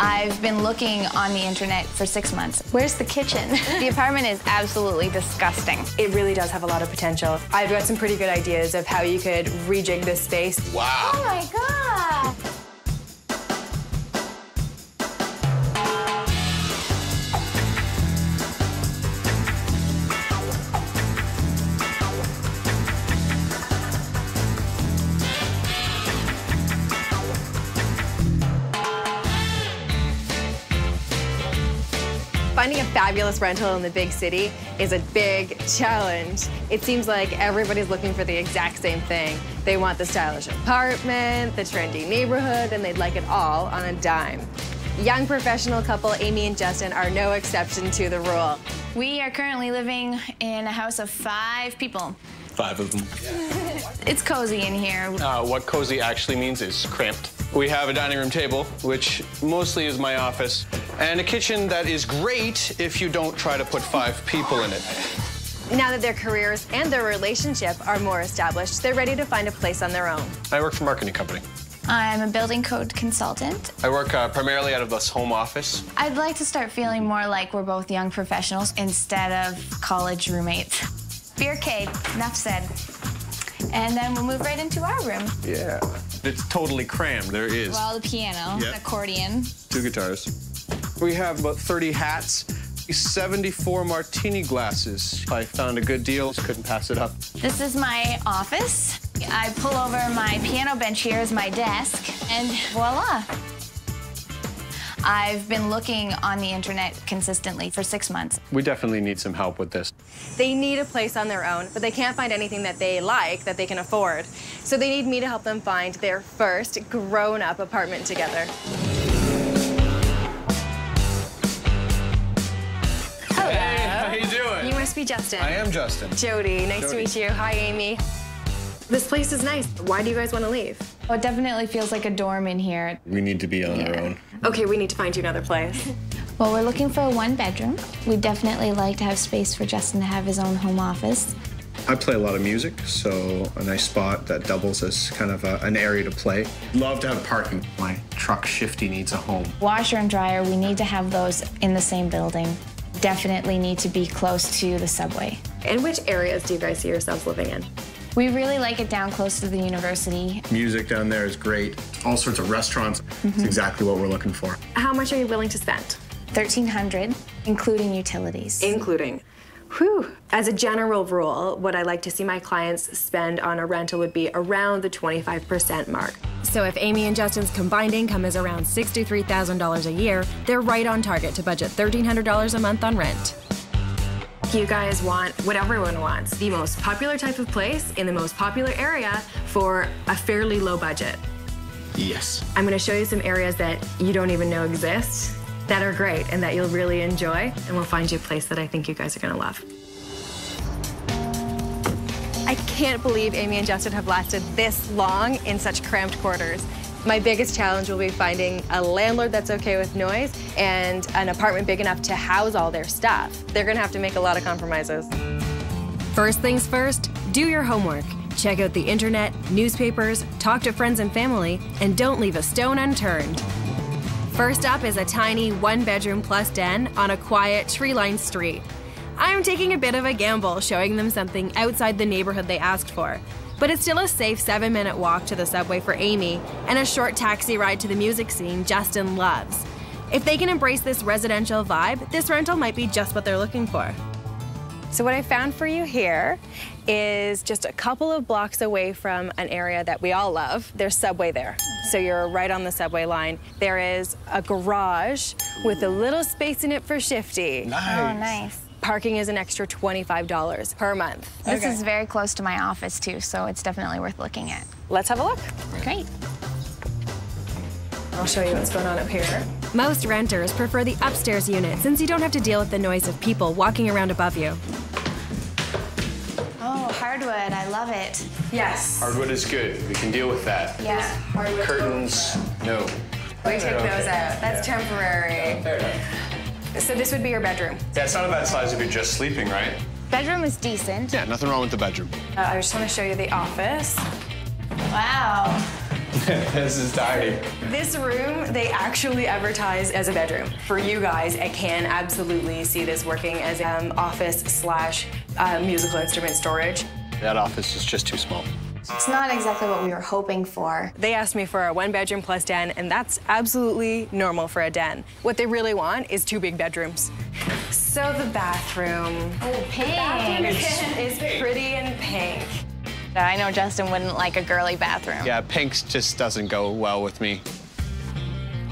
I've been looking on the internet for six months. Where's the kitchen? the apartment is absolutely disgusting. It really does have a lot of potential. I've got some pretty good ideas of how you could rejig this space. Wow. Oh my god! Fabulous rental in the big city is a big challenge. It seems like everybody's looking for the exact same thing. They want the stylish apartment, the trendy neighborhood, and they'd like it all on a dime. Young professional couple Amy and Justin are no exception to the rule. We are currently living in a house of five people. Five of them. It's cozy in here. Uh, what cozy actually means is cramped. We have a dining room table, which mostly is my office, and a kitchen that is great if you don't try to put five people in it. Now that their careers and their relationship are more established, they're ready to find a place on their own. I work for a marketing company. I'm a building code consultant. I work uh, primarily out of this home office. I'd like to start feeling more like we're both young professionals instead of college roommates. Beer cave, enough said. And then we'll move right into our room. Yeah. It's totally crammed. There is Well, the piano, Yep. accordion. two guitars. We have about 30 hats, 74 martini glasses. I found a good deal, couldn't pass it up. This is my office. I pull over my piano bench here is my desk, and voila. I've been looking on the internet consistently for six months. We definitely need some help with this. They need a place on their own, but they can't find anything that they like that they can afford. So they need me to help them find their first grown up apartment together. Be Justin. I am Justin. Jodi, nice to meet you. Hi, Amy. This place is nice. Why do you guys want to leave? Oh, it definitely feels like a dorm in here. We need to be on our own. Okay, we need to find you another place. Well, we're looking for a one bedroom. We'd definitely like to have space for Justin to have his own home office. I play a lot of music, so a nice spot that doubles as kind of a, an area to play. Love to have parking. My truck shifty needs a home. Washer and dryer, we need to have those in the same building. Definitely need to be close to the subway. In which areas do you guys see yourselves living in? We really like it down close to the university. Music down there is great. All sorts of restaurants. It's mm-hmm. exactly what we're looking for. How much are you willing to spend? 1300 including utilities. Including. Whew. As a general rule, what I like to see my clients spend on a rental would be around the 25% mark. So if Amy and Justin's combined income is around $63,000 a year, they're right on target to budget $1,300 a month on rent. You guys want what everyone wants the most popular type of place in the most popular area for a fairly low budget. Yes. I'm going to show you some areas that you don't even know exist that are great and that you'll really enjoy, and we'll find you a place that I think you guys are going to love. I can't believe Amy and Justin have lasted this long in such cramped quarters. My biggest challenge will be finding a landlord that's okay with noise and an apartment big enough to house all their stuff. They're to have to make a lot of compromises. First things first, do your homework. Check out the internet, newspapers, talk to friends and family, and don't leave a stone unturned. First up is a tiny one bedroom plus den on a quiet tree lined street. I'm taking a bit of a gamble showing them something outside the neighborhood they asked for, but it's still a safe seven minute walk to the subway for Amy and a short taxi ride to the music scene Justin loves. If they can embrace this residential vibe, this rental might be just what they're looking for. So what I found for you here is just a couple of blocks away from an area that we all love. There's Subway there. So you're right on the subway line. There is a garage with a little space in it for Shifty. Nice. Oh, nice. Parking is an extra $25 per month. This is very close to my office too, so it's definitely worth looking at. Let's have a look. Great. I'll show you what's going on up here. Most renters prefer the upstairs unit since you don't have to deal with the noise of people walking around above you. Oh, hardwood, I love it. Yes. Hardwood is good. We can deal with that. Yeah. hardwood. Curtains, no. We take those out. That's temporary. So this would be your bedroom. Yeah, it's not a bad size if you're just sleeping, right? Bedroom is decent. Yeah, nothing wrong with the bedroom. Uh, I just want to show you the office. Wow. this is tiny. This room, they actually advertise as a bedroom. For you guys, I can absolutely see this working as um, office slash uh, musical instrument storage. That office is just too small. It's not exactly what we were hoping for. They asked me for a one bedroom plus den, and that's absolutely normal for a den. What they really want is two big bedrooms. So the bathroom. Oh, pink. is pretty and pink. I know Justin wouldn't like a girly bathroom. Yeah, pinks just doesn't go well with me.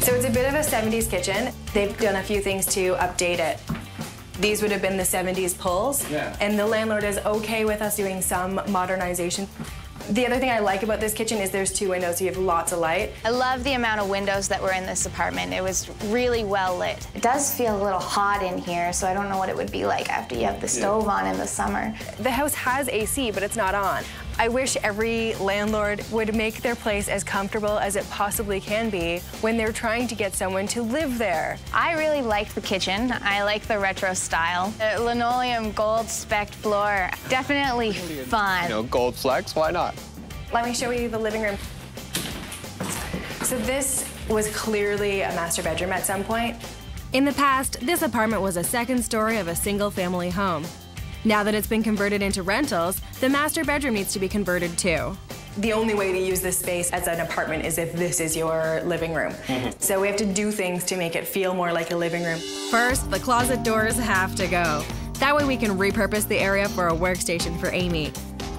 So it's a bit of a 70s kitchen. They've done a few things to update it. These would have been the 70s pulls, Yeah. and the landlord is okay with us doing some modernization. The other thing I like about this kitchen is there's two windows, so you have lots of light. I love the amount of windows that were in this apartment. It was really well lit. It does feel a little hot in here, so I don't know what it would be like after you have the stove on in the summer. The house has AC, but it's not on. I wish every landlord would make their place as comfortable as it possibly can be when they're trying to get someone to live there. I really like the kitchen. I like the retro style. The linoleum gold specked floor, definitely fun. You know, gold flecks, why not? Let me show you the living room. So this was clearly a master bedroom at some point. In the past, this apartment was a second story of a single family home. Now that it's been converted into rentals, the master bedroom needs to be converted too. The only way to use this space as an apartment is if this is your living room. Mm-hmm. So we have to do things to make it feel more like a living room. First, the closet doors have to go. That way we can repurpose the area for a workstation for Amy.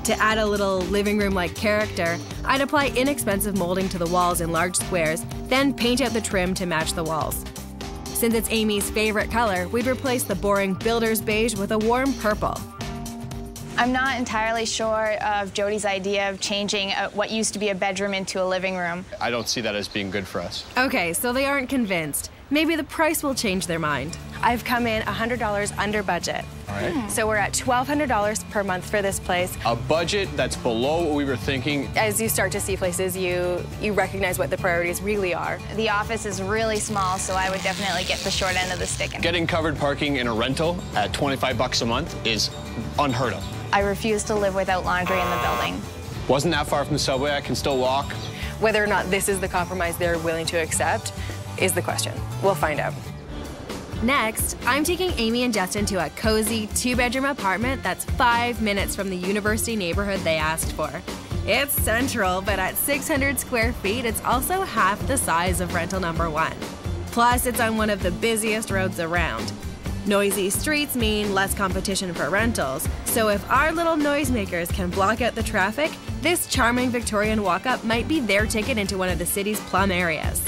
To add a little living room like character, I'd apply inexpensive molding to the walls in large squares, then paint out the trim to match the walls. Since it's Amy's favorite color, we'd replace the boring builder's beige with a warm purple. I'm not entirely sure of Jodi's idea of changing uh what used to be a bedroom into a living room. I don't see that as being good for us. Okay, so they aren't convinced. Maybe the price will change their mind. I've come in $100 under budget. All right. So we're at $1,200 per month for this place. A budget that's below what we were thinking. As you start to see places, you, you recognize what the priorities really are. The office is really small, so I would definitely get the short end of the stick. And Getting covered parking in a rental at 25 bucks a month is unheard of. I refuse to live without laundry in the building. Wasn't that far from the subway. I can still walk. Whether or not this is the compromise they're willing to accept is the question. We'll find out. Next, I'm taking Amy and Justin to a cozy two bedroom apartment that's five minutes from the university neighborhood they asked for. It's central, but at 600 square feet, it's also half the size of rental number one. Plus, it's on one of the busiest roads around. Noisy streets mean less competition for rentals, so if our little noisemakers can block out the traffic, this charming Victorian walk up might be their ticket into one of the city's plum areas.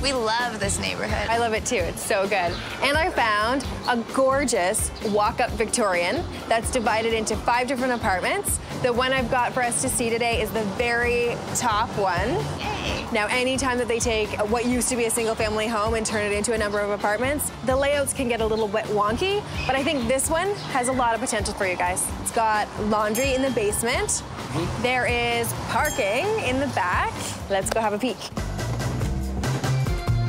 We love this neighborhood. I love it too. It's so good. And I found a gorgeous walk-up Victorian that's divided into five different apartments. The one I've got for us to see today is the very top one. Yay. Now, anytime that they take what used to be a single-family home and turn it into a number of apartments, the layouts can get a little bit wonky, but I think this one has a lot of potential for you guys. It's got laundry in the basement. Mm-hmm. There is parking in the back. Let's go have a peek.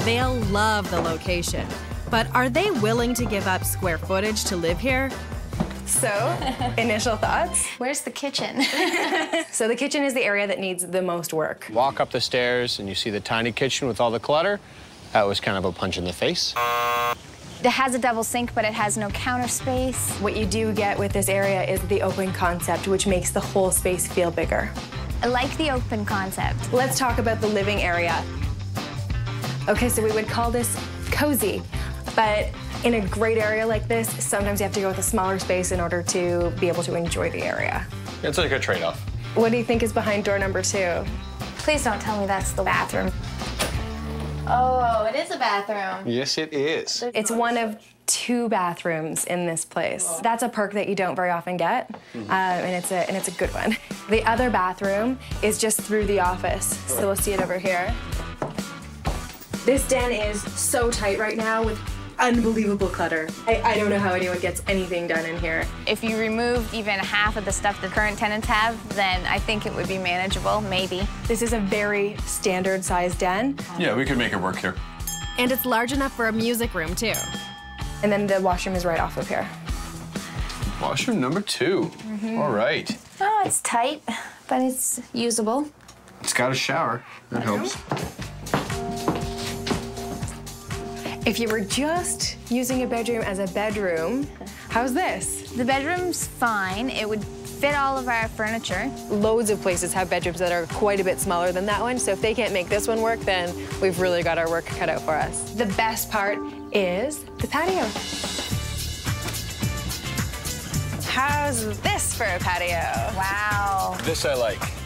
They'll love the location. But are they willing to give up square footage to live here? So, initial thoughts? Where's the kitchen? So the kitchen is the area that needs the most work. Walk up the stairs and you see the tiny kitchen with all the clutter. That was kind of a punch in the face. it has a double sink, but it has no counter space. What you do get with this area is the open concept, which makes the whole space feel bigger. I like the open concept. Let's talk about the living area. Okay, so we would call this cozy, but in a great area like this, sometimes you have to go with a smaller space in order to be able to enjoy the area. It's like a good trade off. What do you think is behind door number two? Please don't tell me that's the bathroom. Oh, it is a bathroom. Yes, it is. It's one of two bathrooms in this place. That's a perk that you don't very often get, um, and it's a and it's a good one. The other bathroom is just through the office, so we'll see it over here. This den is so tight right now with unbelievable clutter. I, I don't know how anyone gets anything done in here. If you removed even half of the stuff the current tenants have, then I think it would be manageable, maybe. This is a very standard sized den, Yeah, we could make it work here. And it's large enough for a music room, too. and then the washroom is right off of here. Washroom number 2 mm-hmm. All right. Oh, it's tight, but it's usable. It's It's got a shower. That helps. If you were just using a bedroom as a bedroom, how's this? The bedroom's fine. It would fit all of our furniture. Loads of places have bedrooms that are quite a bit smaller than that one, so if they can't make this one work, then we've really got our work cut out for us. The best part is the patio. How's this for a patio? Wow. This I like.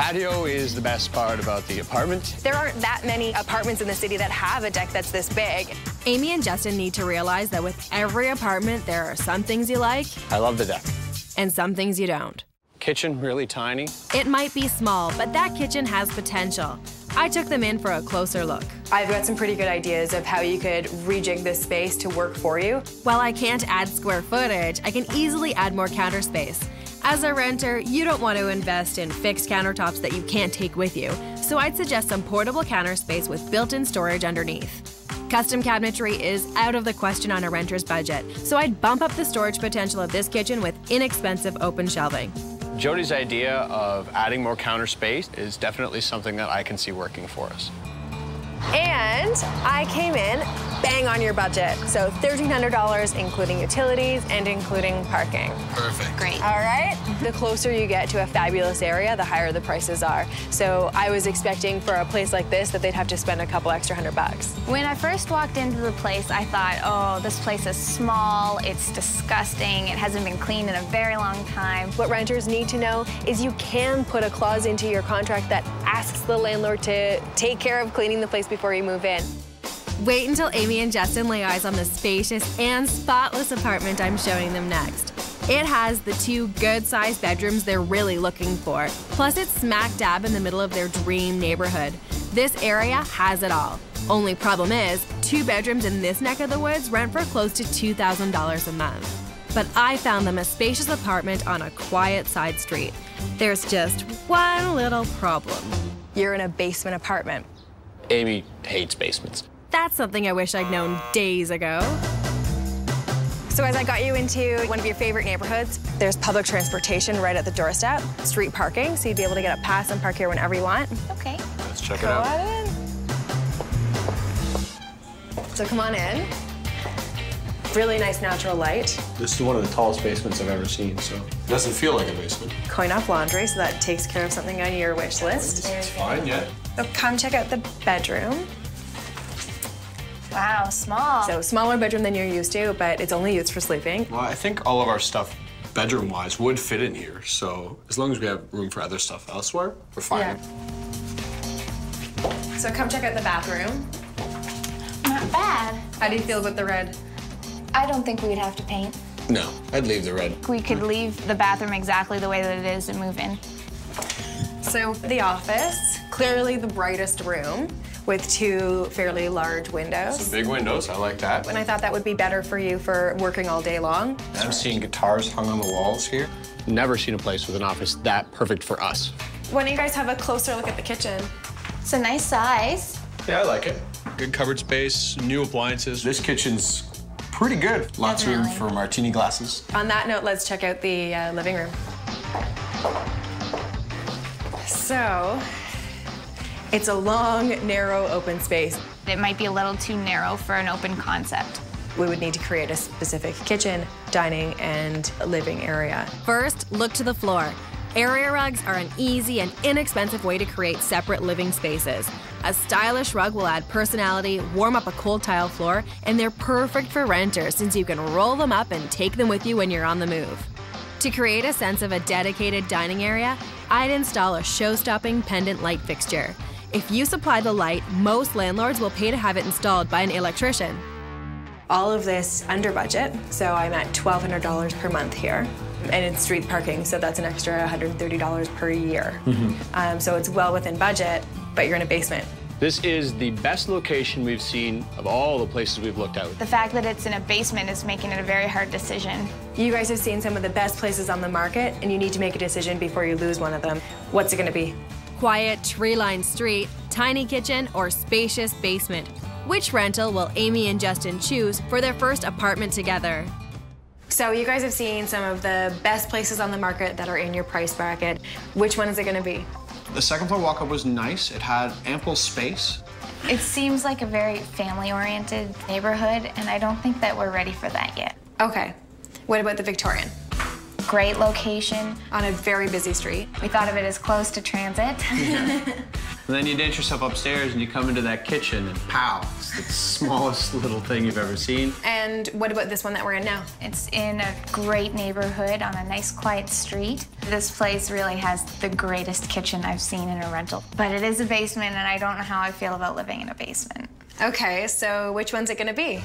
Patio is the best part about the apartment. There aren't that many apartments in the city that have a deck that's this big. Amy and Justin need to realize that with every apartment, there are some things you like I love the deck. and some things you don't. Kitchen really tiny. It might be small, but that kitchen has potential. I took them in for a closer look. I've got some pretty good ideas of how you could rejig this space to work for you. While I can't add square footage, I can easily add more counter space. As a renter, you don't want to invest in fixed countertops that you can't take with you, so I'd suggest some portable counter space with built in storage underneath. Custom cabinetry is out of the question on a renter's budget, so I'd bump up the storage potential of this kitchen with inexpensive open shelving. Jodi's idea of adding more counter space is definitely something that I can see working for us. And I came in bang on your budget. So $1,300 including utilities and including parking. Perfect. Great. All right. The closer you get to a fabulous area, the higher the prices are. So I was expecting for a place like this that they'd have to spend a couple extra hundred bucks. When I first walked into the place, I thought, oh, this place is small, it's disgusting, it hasn't been cleaned in a very long time. What renters need to know is you can put a clause into your contract that asks the landlord to take care of cleaning the place before you move in. Wait until Amy and Justin lay eyes on the spacious and spotless apartment I'm showing them next. It has the two good sized bedrooms they're really looking for. Plus, it's smack dab in the middle of their dream neighborhood. This area has it all. Only problem is, two bedrooms in this neck of the woods rent for close to $2,000 a month. But I found them a spacious apartment on a quiet side street. There's just one little problem. You're in a basement apartment. Amy hates basements. That's something I wish I'd known days ago. So as I got you into one of your favorite neighborhoods, there's public transportation right at the doorstep, street parking, so you'd be able to get a pass and park here whenever you want. Okay. Let's check it Go out. on in. So come on in. Really nice natural light. This is one of the tallest basements I've ever seen, so it Doesn't feel like a basement. Coin off laundry, so that takes care of something on your wish list. It's fine, yeah. So come check out the bedroom. Wow, small. So smaller bedroom than you're used to, but it's only used for sleeping. Well, I think all of our stuff, bedroom-wise, would fit in here. So as long as we have room for other stuff elsewhere, we're fine. So come check out the bathroom. Not bad. How do you feel about the red? I don't think we'd have to paint. No, I'd leave the red. We could leave the bathroom exactly the way that it is and move in. So the office, clearly the brightest room with two fairly large windows. Big windows, I like that. And I thought that would be better for you for working all day long. I'm seeing guitars hung on the walls here. Never seen a place with an office that perfect for us. Why don't you guys have a closer look at the kitchen? It's a nice size. Yeah, I like it. Good cupboard space, new appliances. This kitchen's pretty good. Lots of room for martini glasses. On that note, let's check out the uh, living room. So, it's a long, narrow, open space. It might be a little too narrow for an open concept. We would need to create a specific kitchen, dining, and living area. First, look to the floor. Area rugs are an easy and inexpensive way to create separate living spaces. A stylish rug will add personality, warm up a cold tile floor, and they're perfect for renters since you can roll them up and take them with you when you're on the move. To create a sense of a dedicated dining area, I'd install a show stopping pendant light fixture. If you supply the light, most landlords will pay to have it installed by an electrician. All of this under budget, so I'm at $1,200 per month here. And it's street parking, so that's an extra $130 per year. Um, so it's well within budget, but you're in a basement. This is the best location we've seen of all the places we've looked at. The fact that it's in a basement is making it a very hard decision. You guys have seen some of the best places on the market, and you need to make a decision before you lose one of them. What's it gonna be? Quiet, tree lined street, tiny kitchen, or spacious basement? Which rental will Amy and Justin choose for their first apartment together? So you guys have seen some of the best places on the market that are in your price bracket. Which one is it gonna be? The second floor walk-up was nice. It had ample space. It seems like a very family-oriented neighborhood, and I don't think that we're ready for that yet. Okay. What about the Victorian? Great location. On a very busy street. We thought of it as close to transit. And then you dance yourself upstairs and you come into that kitchen and pow, it's the smallest little thing you've ever seen. And what about this one that we're in now? It's in a great neighborhood on a nice quiet street. This place really has the greatest kitchen I've seen in a rental. But it is a basement and I don't know how I feel about living in a basement. Okay, so which one's it gonna be?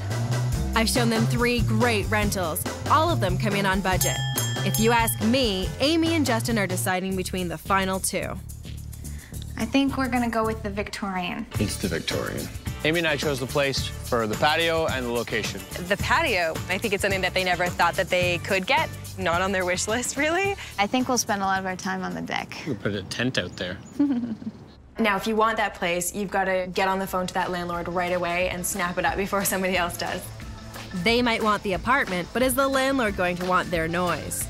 I've shown them three great rentals. All of them come in on budget. If you ask me, Amy and Justin are deciding between the final two. I think we're gonna go with the Victorian. It's the Victorian. Amy and I chose the place for the patio and the location. The patio, I think it's something that they never thought that they could get, not on their wish list, really. I think we'll spend a lot of our time on the deck. We put a tent out there. Now, if you want that place, you've got to get on the phone to that landlord right away and snap it up before somebody else does. They might want the apartment, but is the landlord going to want their noise?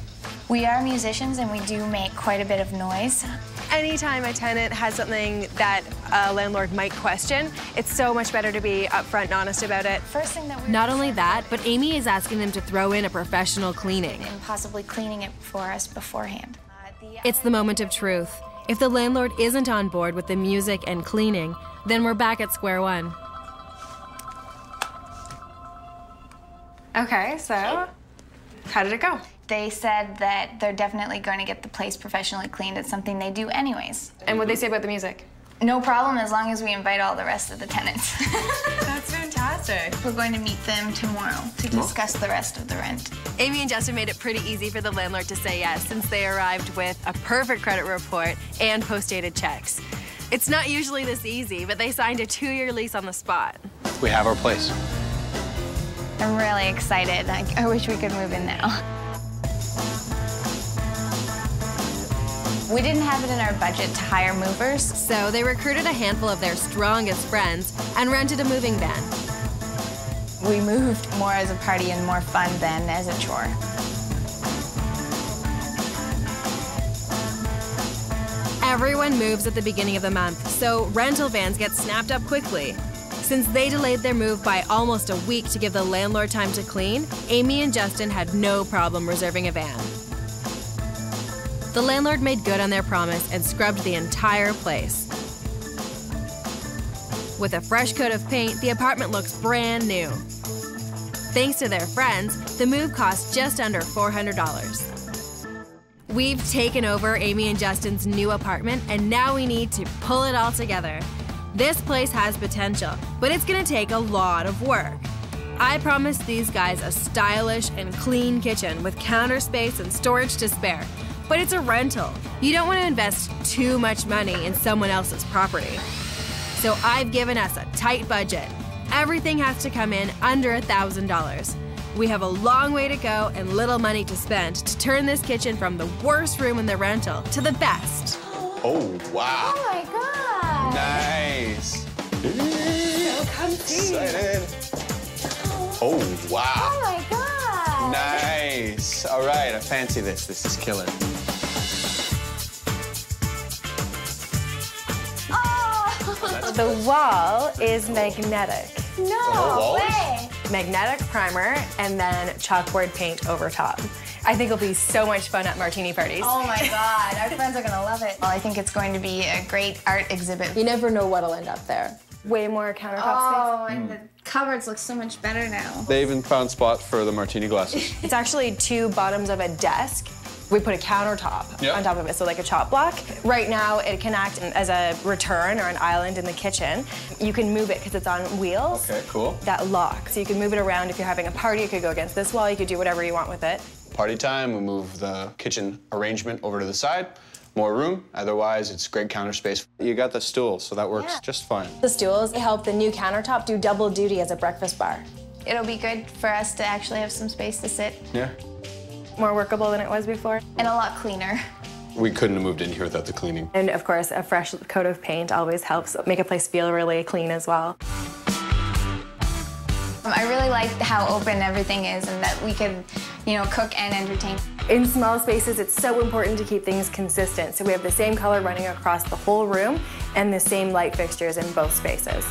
We are musicians and we do make quite a bit of noise. Anytime a tenant has something that a landlord might question, it's so much better to be upfront and honest about it. First thing that we're Not only that, but Amy is asking them to throw in a professional cleaning. and possibly cleaning it for us beforehand. Uh, the It's the moment of truth. If the landlord isn't on board with the music and cleaning, then we're back at square one. Okay, so how did it go? They said that they're definitely going to get the place professionally cleaned. It's something they do anyways. And what they say about the music? No problem as long as we invite all the rest of the tenants. That's fantastic. We're going to meet them tomorrow to discuss the rest of the rent. Amy and Justin made it pretty easy for the landlord to say yes since they arrived with a perfect credit report and post-dated checks. It's not usually this easy, but they signed a two-year lease on the spot. We have our place. I'm really excited. I, I wish we could move in now. We didn't have it in our budget to hire movers. So they recruited a handful of their strongest friends and rented a moving van. We moved more as a party and more fun than as a chore. Everyone moves at the beginning of the month, so rental vans get snapped up quickly. Since they delayed their move by almost a week to give the landlord time to clean, Amy and Justin had no problem reserving a van. The landlord made good on their promise and scrubbed the entire place. With a fresh coat of paint, the apartment looks brand new. Thanks to their friends, the move cost just under $400. We've taken over Amy and Justin's new apartment, and now we need to pull it all together. This place has potential, but it's gonna take a lot of work. I promised these guys a stylish and clean kitchen with counter space and storage to spare. But it's a rental. You don't want to invest too much money in someone else's property. So I've given us a tight budget. Everything has to come in under $1,000. We have a long way to go and little money to spend to turn this kitchen from the worst room in the rental to the best. Oh, wow. Oh my god! Nice. Excited. Oh, wow. Oh my god! Nice. All right, I fancy this. This is killer. Oh! The wall is magnetic. No way! Magnetic primer and then chalkboard paint over top. I think it'll be so much fun at martini parties. Oh my god, our friends are gonna love it. Well, I think it's going to be a great art exhibit. You never know what'll end up there. Way more countertop Oh, and the cupboards look so much better now. They even found spot for the martini glasses. It's actually two bottoms of a desk. We put a countertop Yeah. on top of it, so like a chop block. Right now, it can act as a return or an island in the kitchen. You can move it because it's on wheels. Okay, cool. That lock, so you can move it around if you're having a party. You could go against this wall. You could do whatever you want with it. Party time, we move the kitchen arrangement over to the side. More room, otherwise it's great counter space. You got the stool, so that works Yeah. just fine. The stools help the new countertop do double duty as a breakfast bar. It'll be good for us to actually have some space to sit Yeah. More workable than it was before. and a lot cleaner. We couldn't have moved in here without the cleaning. And of course, a fresh coat of paint always helps make a place feel really clean as well. I really like how open everything is and that we could, you know, cook and entertain. In small spaces, it's so important to keep things consistent. So we have the same color running across the whole room and the same light fixtures in both spaces.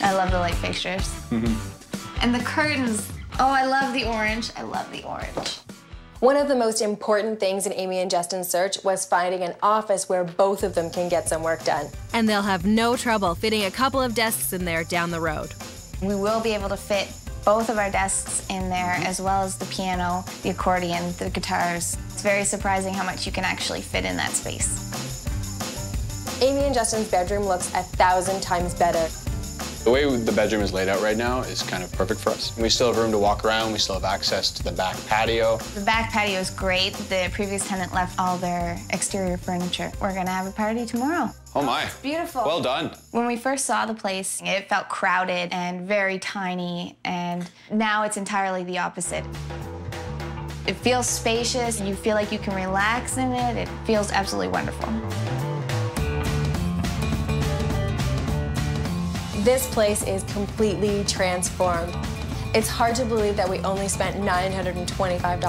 I love the light fixtures. Mm-hmm. And the curtains. Oh, I love the orange. I love the orange. One of the most important things in Amy and Justin's search was finding an office where both of them can get some work done. And they'll have no trouble fitting a couple of desks in there down the road. We will be able to fit both of our desks in there, mm-hmm. as well as the piano, the accordion, the guitars. It's very surprising how much you can actually fit in that space. Amy and Justin's bedroom looks a thousand times better. The way the bedroom is laid out right now is kind of perfect for us. We still have room to walk around. We still have access to the back patio. The back patio is great. The previous tenant left all their exterior furniture. We're gonna have a party tomorrow. Oh my. It's Beautiful. Well done. When we first saw the place, it felt crowded and very tiny, and now it's entirely the opposite. It feels spacious, you feel like you can relax in it, it feels absolutely wonderful. This place is completely transformed. It's hard to believe that we only spent $925.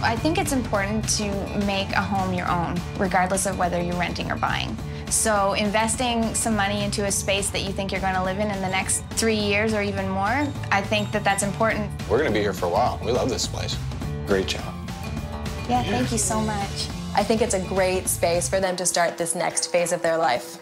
I think it's important to make a home your own, regardless of whether you're renting or buying. So investing some money into a space that you think you're going to live in in the next three years or even more, I think that that's important. We're going to be here for a while. We love this place. Great job. Yeah, thank you so much. I think it's a great space for them to start this next phase of their life.